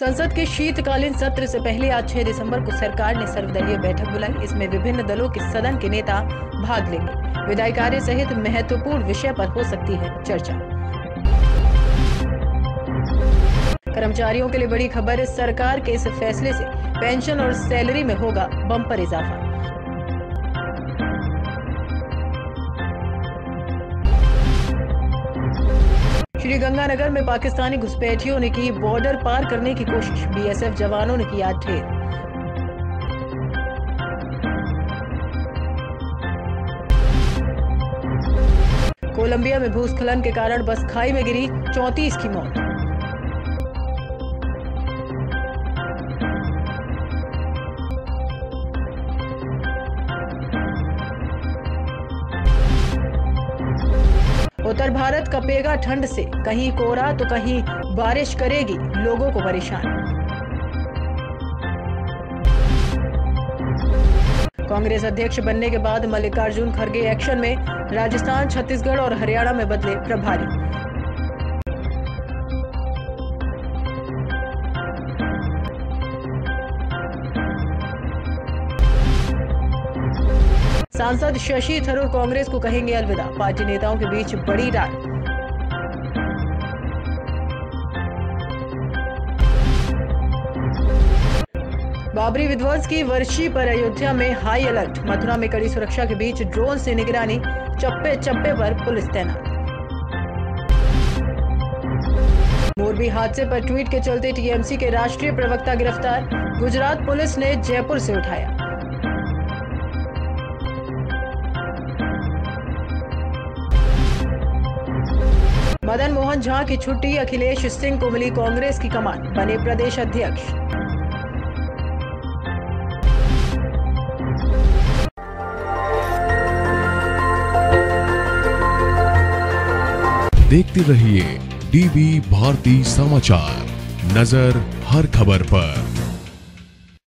संसद के शीतकालीन सत्र से पहले आज 6 दिसंबर को सरकार ने सर्वदलीय बैठक बुलाई, इसमें विभिन्न दलों के सदन के नेता भाग लेंगे। विधायी कार्य सहित महत्वपूर्ण विषय पर हो सकती है चर्चा। कर्मचारियों के लिए बड़ी खबर, सरकार के इस फैसले से पेंशन और सैलरी में होगा बम्पर इजाफा। श्री गंगानगर में पाकिस्तानी घुसपैठियों ने की बॉर्डर पार करने की कोशिश, बीएसएफ जवानों ने किया ढेर कोलंबिया में भूस्खलन के कारण बस खाई में गिरी चौंतीस की मौत। उत्तर भारत कपेगा ठंड से। कहीं कोहरा तो कहीं बारिश करेगी लोगों को परेशान। कांग्रेस अध्यक्ष बनने के बाद मल्लिकार्जुन खड़गे एक्शन में, राजस्थान, छत्तीसगढ़ और हरियाणा में बदले प्रभारी। सांसद शशि थरूर कांग्रेस को कहेंगे अलविदा। पार्टी नेताओं के बीच बड़ी राय बाबरी विध्वंस की वर्षी पर अयोध्या में हाई अलर्ट। मथुरा में कड़ी सुरक्षा के बीच ड्रोन से निगरानी, चप्पे चप्पे पर पुलिस तैनात। मोरबी हादसे पर ट्वीट के चलते टीएमसी के राष्ट्रीय प्रवक्ता गिरफ़्तार। गुजरात पुलिस ने जयपुर से उठाया। मदन मोहन झा की छुट्टी, अखिलेश सिंह को मिली कांग्रेस की कमान, बने प्रदेश अध्यक्ष। देखते रहिए डीबी भारती समाचार, नज़र हर खबर पर।